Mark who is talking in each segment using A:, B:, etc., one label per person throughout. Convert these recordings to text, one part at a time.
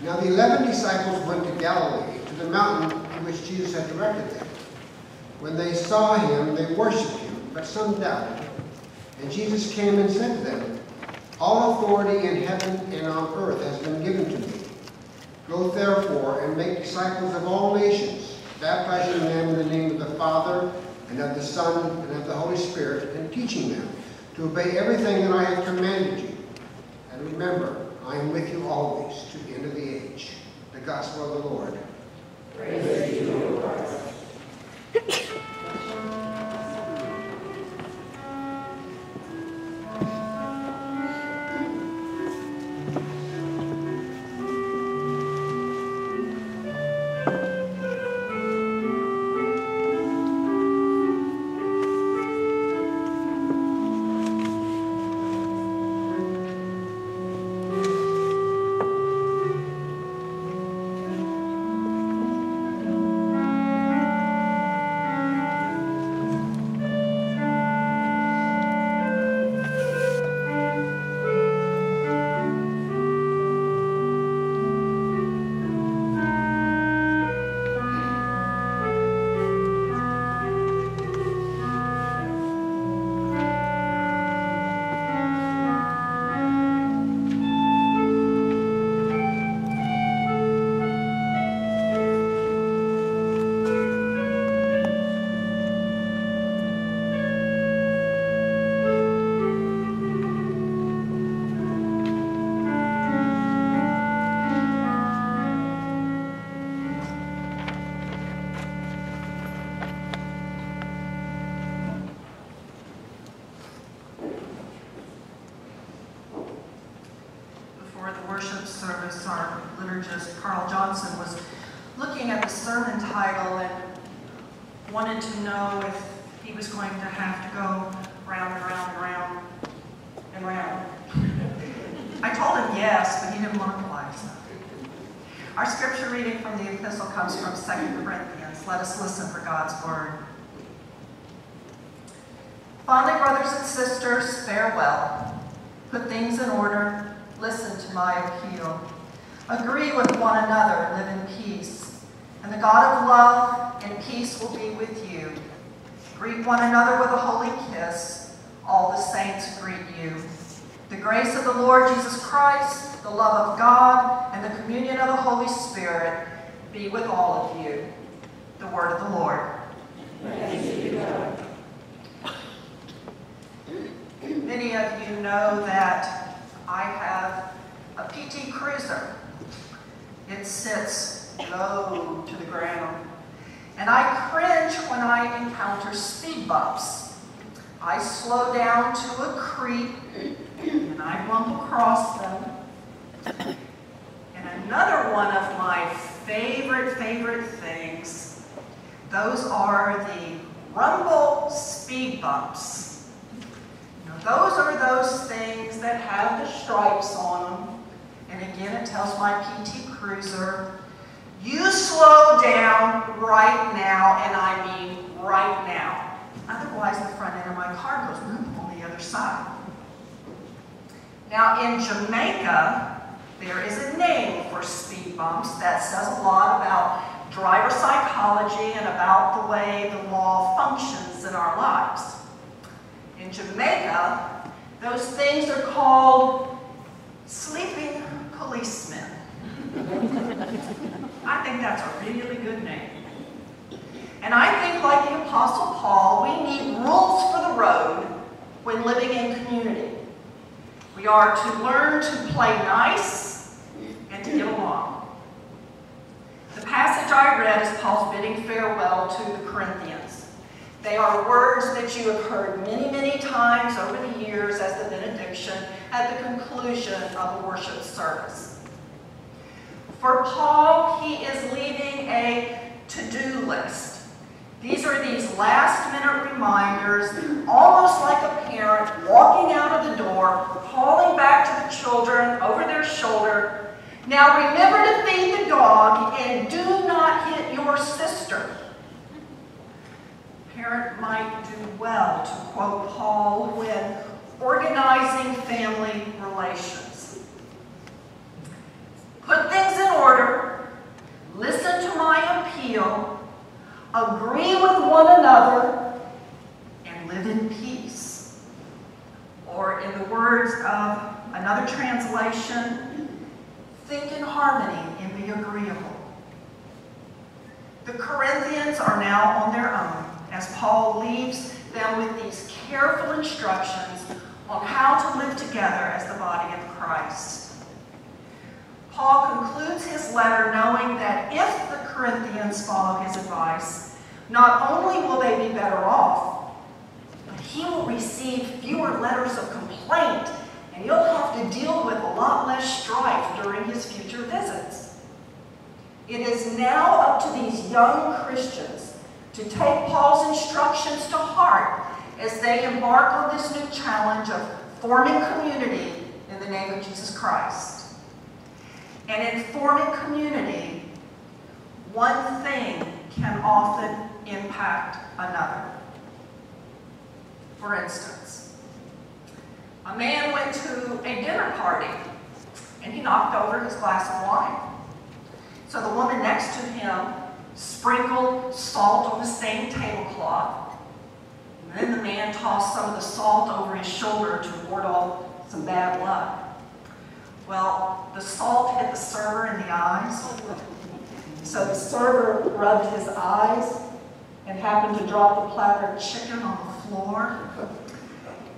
A: Now the eleven disciples went to Galilee, to the mountain to which Jesus had directed them. When they saw him, they worshipped him, but some doubted. And Jesus came and said to them, All authority in heaven and on earth has been given to me. Go therefore and make disciples of all nations, baptizing them in the name of the Father, and of the Son, and of the Holy Spirit, and teaching them to obey everything that I have commanded you. And remember, I am with you always to the end of the age. The Gospel of the Lord.
B: Praise to you, Christ.
C: Johnson was looking at the sermon title and wanted to know if he was going to have to go round and round and round and round. I told him yes, but he didn't want to play. So. Our scripture reading from the epistle comes from 2 Corinthians. Let us listen for God's word. Finally, brothers and sisters, farewell. Put things in order. Listen to my appeal. Agree with one another. And live in peace. And the God of love and peace will be with you. Greet one another with a holy kiss. All the saints greet you. The grace of the Lord Jesus Christ, the love of God, and the communion of the Holy Spirit be with all of you. The word of the Lord. Many of you know that I have a PT Cruiser. It sits low to the ground. And I cringe when I encounter speed bumps. I slow down to a creep and I bump across them. And another one of my favorite, favorite things, those are the rumble speed bumps. Now, those are those things that have the stripes on them. And again, it tells my PT Cruiser, you slow down right now, and I mean right now. Otherwise, the front end of my car goes boom on the other side. Now, in Jamaica, there is a name for speed bumps that says a lot about driver psychology and about the way the law functions in our lives. In Jamaica, those things are called sleeping policemen. I think that's a really good name. And I think, like the Apostle Paul, we need rules for the road when living in community. We are to learn to play nice and to get along. The passage I read is Paul's bidding farewell to the Corinthians. They are words that you have heard many, many times over the years as the benediction at the conclusion of a worship service. For Paul, he is leaving a to-do list. These are these last-minute reminders, almost like a parent walking out of the door, calling back to the children over their shoulder, now remember to feed the dog and do not hit your sister parent might do well to quote Paul with organizing family relations. Put things in order, listen to my appeal, agree with one another, and live in peace. Or in the words of another translation, think in harmony and be agreeable. The Corinthians are now on their own as Paul leaves them with these careful instructions on how to live together as the body of Christ. Paul concludes his letter knowing that if the Corinthians follow his advice, not only will they be better off, but he will receive fewer letters of complaint and he'll have to deal with a lot less strife during his future visits. It is now up to these young Christians to take Paul's instructions to heart as they embark on this new challenge of forming community in the name of Jesus Christ. And in forming community, one thing can often impact another. For instance, a man went to a dinner party and he knocked over his glass of wine. So the woman next to him sprinkled salt on the same tablecloth. And then the man tossed some of the salt over his shoulder to ward off some bad luck. Well, the salt hit the server in the eyes. So the server rubbed his eyes and happened to drop the platter of chicken on the floor.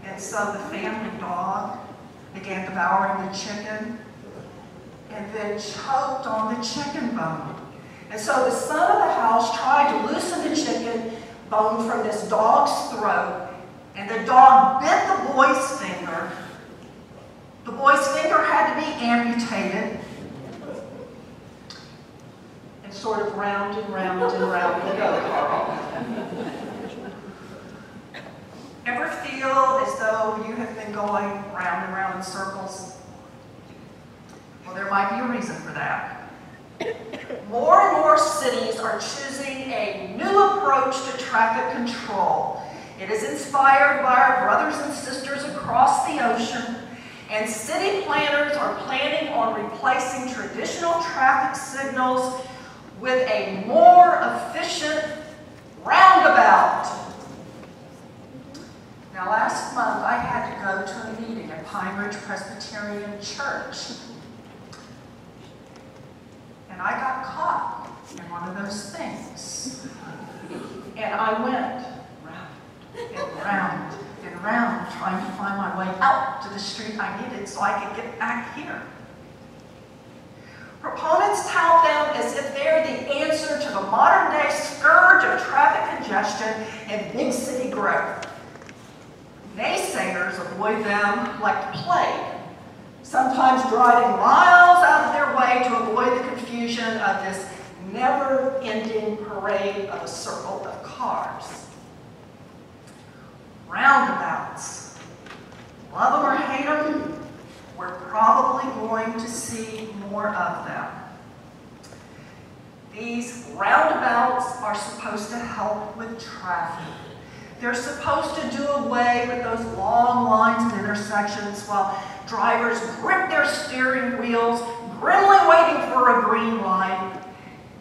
C: And so the family dog began devouring the chicken and then choked on the chicken bone. And so the son of the house tried to loosen the chicken bone from this dog's throat, and the dog bit the boy's finger. The boy's finger had to be amputated. And sort of round and round and round we go. Ever feel as though you have been going round and round in circles? Well, there might be a reason for that. More cities are choosing a new approach to traffic control. It is inspired by our brothers and sisters across the ocean, and city planners are planning on replacing traditional traffic signals with a more efficient roundabout. Now, last month I had to go to a meeting at Pine Ridge Presbyterian Church. And I got caught in one of those things. And I went round and round and round trying to find my way out to the street I needed so I could get back here. Proponents tout them as if they're the answer to the modern day scourge of traffic congestion and big city growth. Naysayers avoid them like the plague, sometimes driving miles out of their way to avoid the confusion of this never-ending parade of a circle of cars. Roundabouts. Love them or hate them, we're probably going to see more of them. These roundabouts are supposed to help with traffic. They're supposed to do away with those long lines of intersections while drivers grip their steering wheels, grimly waiting for a green light.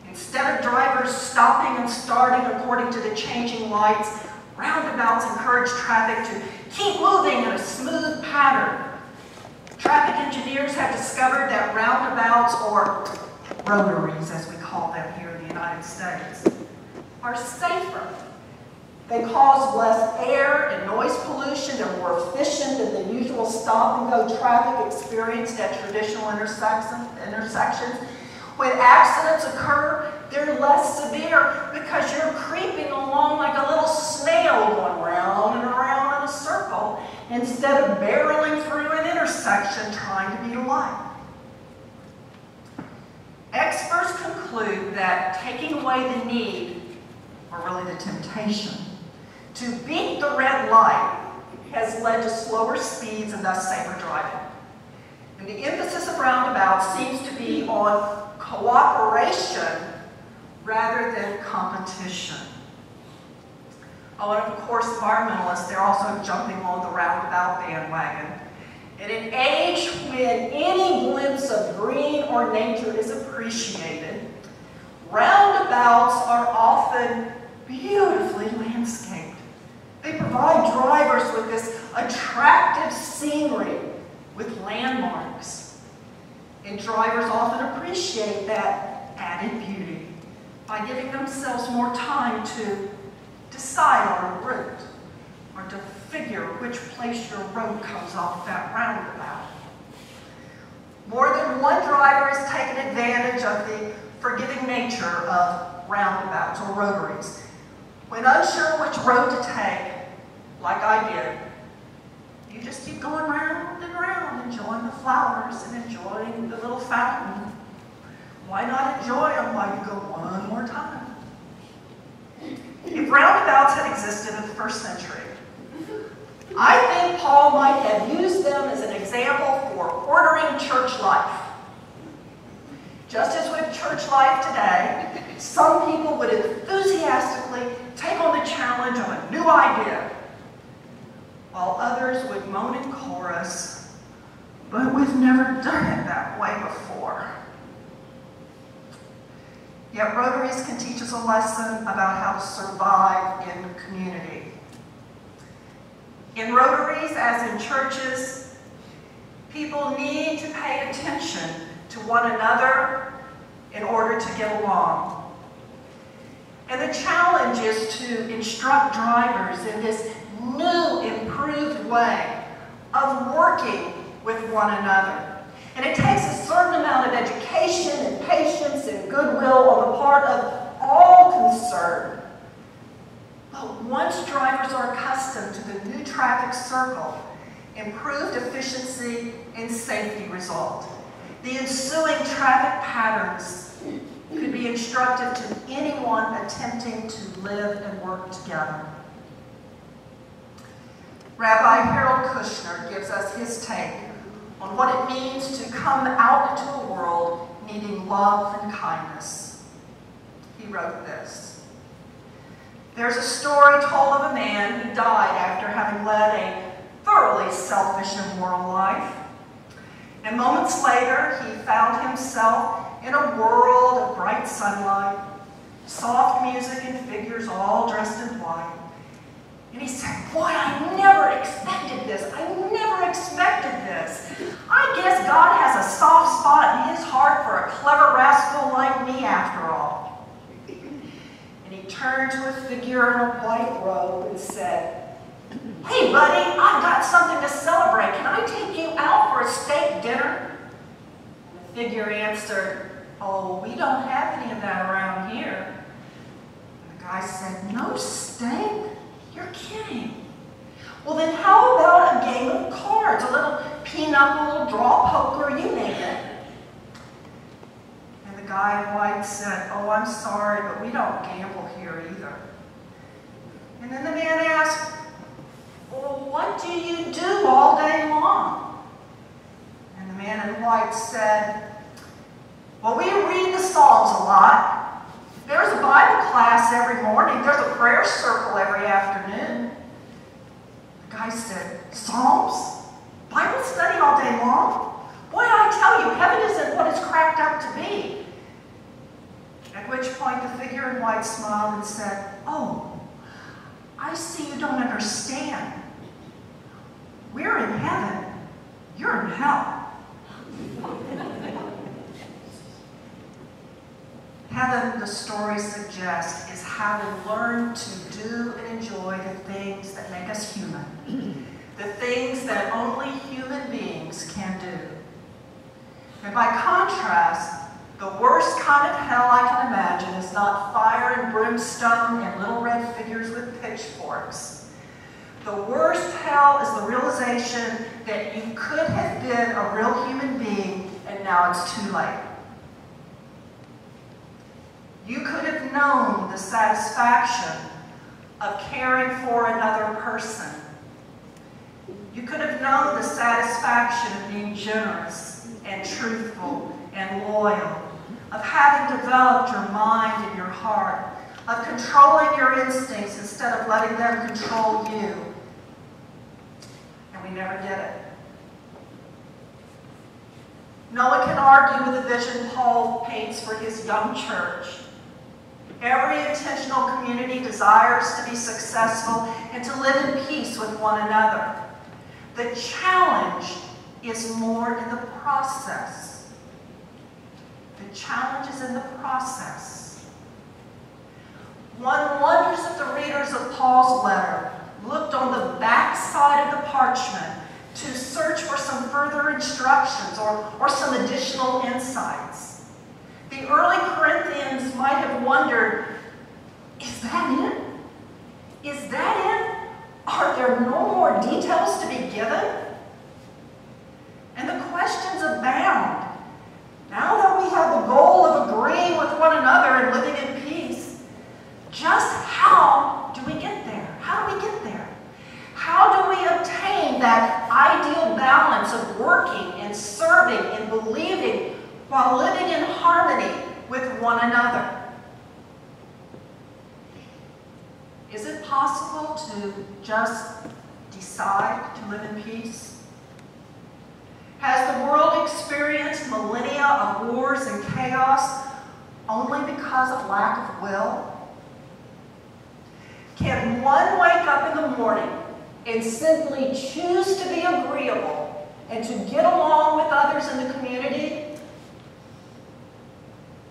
C: Instead of drivers starting according to the changing lights, roundabouts encourage traffic to keep moving in a smooth pattern. Traffic engineers have discovered that roundabouts, or rotaries as we call them here in the United States, are safer they cause less air and noise pollution. They're more efficient than the usual stop and go traffic experienced at traditional intersections. When accidents occur, they're less severe because you're creeping along like a little snail going round and around in a circle instead of barreling through an intersection trying to beat a light. Experts conclude that taking away the need, or really the temptation, to beat the red light has led to slower speeds and thus safer driving. And the emphasis of roundabouts seems to be on cooperation rather than competition. Oh, and of course, environmentalists, they're also jumping on the roundabout bandwagon. In an age when any glimpse of green or nature is appreciated, roundabouts are often beautifully landscaped. They provide drivers with this attractive scenery with landmarks. And drivers often appreciate that added beauty by giving themselves more time to decide on a route or to figure which place your road comes off that roundabout. More than one driver has taken advantage of the forgiving nature of roundabouts or rotaries. When unsure which road to take, like I did, you just keep going round and round, enjoying the flowers and enjoying the little fountain. Why not enjoy them while you go one more time? If roundabouts had existed in the first century, I think Paul might have used them as an example for ordering church life. Just as with church life today, some people would enthusiastically take on the challenge of a new idea, while others would moan in chorus, but we've never done it that way before. Yet Rotaries can teach us a lesson about how to survive in community. In Rotaries, as in churches, people need to pay attention to one another in order to get along. And the challenge is to instruct drivers in this new, improved way of working with one another. And it takes a certain amount of education and patience and goodwill on the part of all concerned. But once drivers are accustomed to the new traffic circle, improved efficiency and safety result. The ensuing traffic patterns could be instructive to anyone attempting to live and work together. Rabbi Harold Kushner gives us his take on what it means to come out into a world needing love and kindness. He wrote this. There's a story told of a man who died after having led a thoroughly selfish and immoral life. And moments later, he found himself in a world of bright sunlight, soft music, and figures all dressed in white. And he said, boy, I never expected this. I never expected this. I guess God has a soft spot in his heart for a clever rascal like me after all. And he turned to a figure in a white robe and said, hey, buddy, I've got something to celebrate. Can I take you out for a steak dinner? And the figure answered, oh, we don't have any of that around here. And the guy said, no steak? You're kidding. Well, then how about a game of cards, a little pinochle, draw poker, you name it? And the guy in white said, oh, I'm sorry, but we don't gamble here either. And then the man asked, well, what do you do all day long? And the man in white said, well, we read the Psalms a lot. There's a Bible class every morning. There's a prayer circle every afternoon. The guy said, Psalms? Bible study all day long? Boy, I tell you, heaven isn't what it's cracked up to be. At which point the figure in white smiled and said, Oh, I see you don't understand. We're in heaven. You're in hell. Heaven, the story suggests, is having learn to do and enjoy the things that make us human, the things that only human beings can do. And by contrast, the worst kind of hell I can imagine is not fire and brimstone and little red figures with pitchforks. The worst hell is the realization that you could have been a real human being and now it's too late. You could have known the satisfaction of caring for another person. You could have known the satisfaction of being generous and truthful and loyal, of having developed your mind and your heart, of controlling your instincts instead of letting them control you. And we never did it. No one can argue with the vision Paul paints for his young church. Every intentional community desires to be successful and to live in peace with one another. The challenge is more in the process the challenge is in the process. One wonders if the readers of Paul's letter looked on the back side of the parchment to search for some further instructions or, or some additional insights. The early Corinthians might have wondered, is that it? Is that it? Are there no more details to be given? And the questions abound. Now that we have the goal of agreeing with one another and living in peace, just how do we get there? How do we get there? How do we obtain that ideal balance of working and serving and believing while living in harmony with one another? Is it possible to just decide to live in peace? Has the world experienced millennia of wars and chaos only because of lack of will? Can one wake up in the morning and simply choose to be agreeable and to get along with others in the community?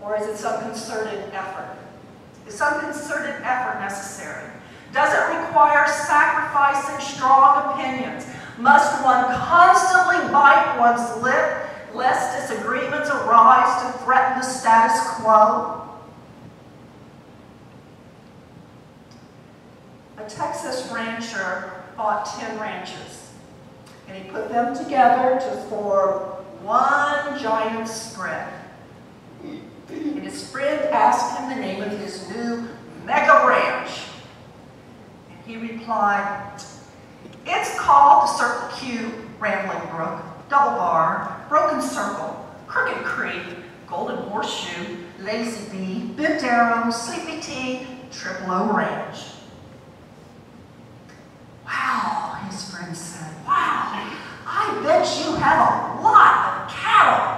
C: Or is it some concerted effort? Is some concerted effort necessary? Does it require sacrificing strong opinions? Must one constantly bite one's lip lest disagreements arise to threaten the status quo? A Texas rancher bought 10 ranches, and he put them together to form one giant spread. And his friend asked him the name of his new mega ranch. And he replied, It's called the Circle Q Rambling Brook, Double Bar, Broken Circle, Crooked Creek, Golden Horseshoe, Lazy Bee, Bent Arrow, Sleepy T, Triple O Ranch. Wow, his friend said, wow, I bet you have a lot of cattle.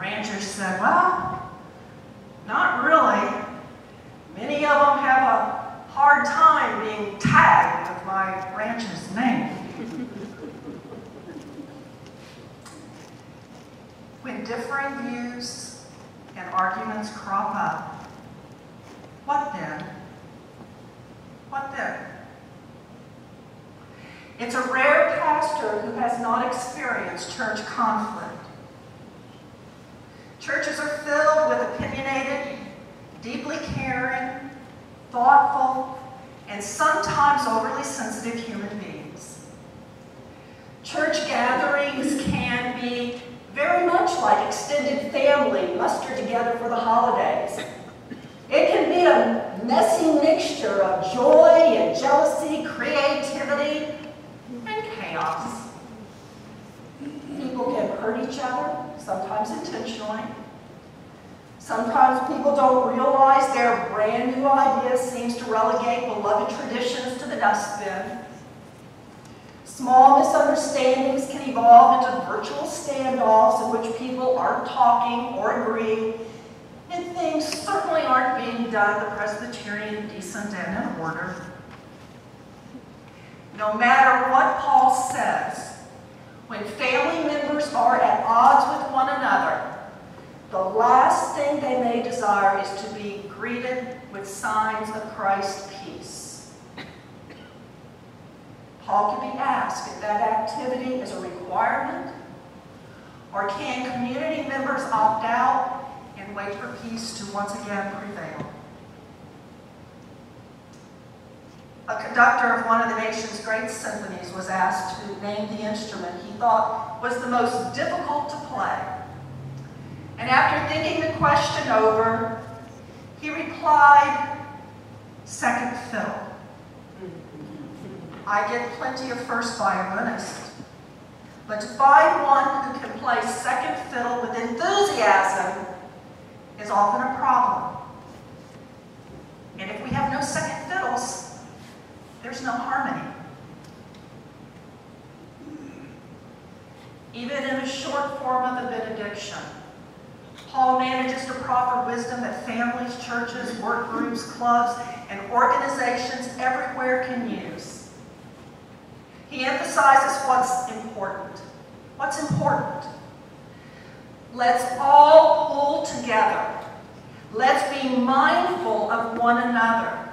C: Rancher said, well, not really. Many of them have a hard time being tagged with my rancher's name. when differing views and arguments crop up, what then? What then? It's a rare pastor who has not experienced church conflict. Churches are filled with opinionated, deeply caring, thoughtful, and sometimes overly sensitive human beings. Church gatherings can be very much like extended family mustered together for the holidays. It can be a messy mixture of joy and jealousy, creativity, and chaos. People can hurt each other, sometimes intentionally. Sometimes people don't realize their brand new idea seems to relegate beloved traditions to the dustbin. Small misunderstandings can evolve into virtual standoffs in which people aren't talking or agreeing, and things certainly aren't being done the Presbyterian decent and in order. No matter what Paul says, when family members are at odds with one another, the last thing they may desire is to be greeted with signs of Christ's peace. Paul can be asked if that activity is a requirement, or can community members opt out and wait for peace to once again prevail? A conductor of one of the nation's great symphonies was asked to name the instrument he thought was the most difficult to play. And after thinking the question over, he replied, second fiddle. I get plenty of first violinists, but to find one who can play second fiddle with enthusiasm is often a problem. And if we have no second there's no harmony. Even in a short form of the benediction, Paul manages to proffer wisdom that families, churches, work groups, clubs, and organizations everywhere can use. He emphasizes what's important. What's important? Let's all pull together. Let's be mindful of one another.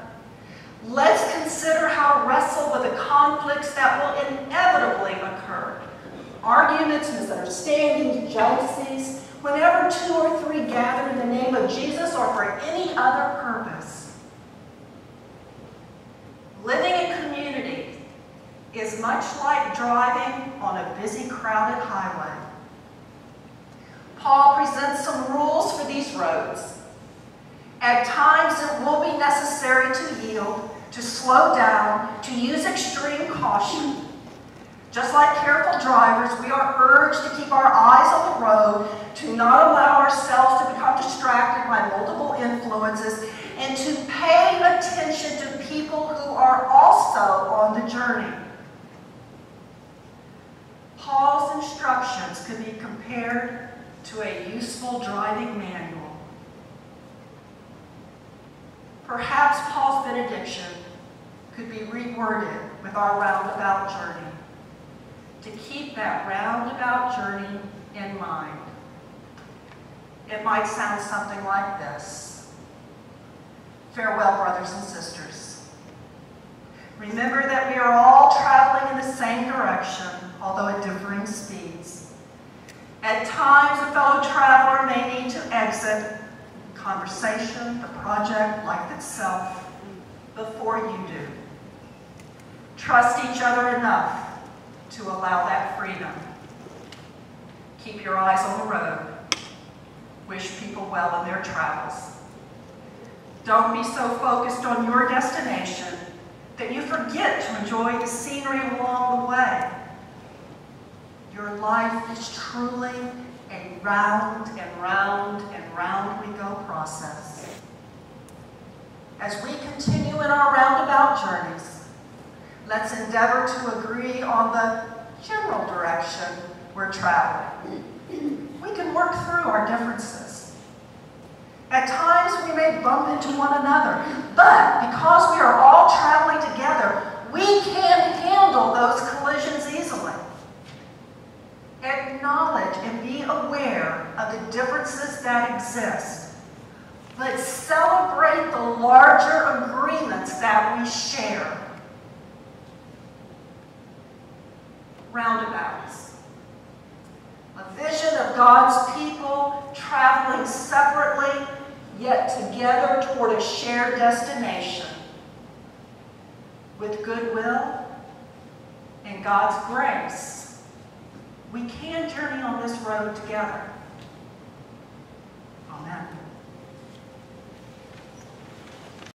C: Let's consider how to wrestle with the conflicts that will inevitably occur. Arguments, misunderstandings, jealousies, whenever two or three gather in the name of Jesus or for any other purpose. Living in community is much like driving on a busy, crowded highway. Paul presents some rules for these roads. At times, it will be necessary to yield, to slow down, to use extreme caution. Just like careful drivers, we are urged to keep our eyes on the road, to not allow ourselves to become distracted by multiple influences, and to pay attention to people who are also on the journey. Paul's instructions could be compared to a useful driving manual. Perhaps Paul's benediction could be reworded with our roundabout journey to keep that roundabout journey in mind. It might sound something like this. Farewell, brothers and sisters. Remember that we are all traveling in the same direction, although at differing speeds. At times, a fellow traveler may need to exit conversation, the project, life itself, before you do. Trust each other enough to allow that freedom. Keep your eyes on the road. Wish people well in their travels. Don't be so focused on your destination that you forget to enjoy the scenery along the way. Your life is truly a round and round and round we go process. As we continue in our roundabout journeys, let's endeavor to agree on the general direction we're traveling. We can work through our differences. At times we may bump into one another, but because we are all traveling together, we can handle those collisions easily. Acknowledge and be aware of the differences that exist, but celebrate the larger agreements that we share. Roundabouts. A vision of God's people traveling separately, yet together toward a shared destination. With goodwill and God's grace, we can journey on this road together. Amen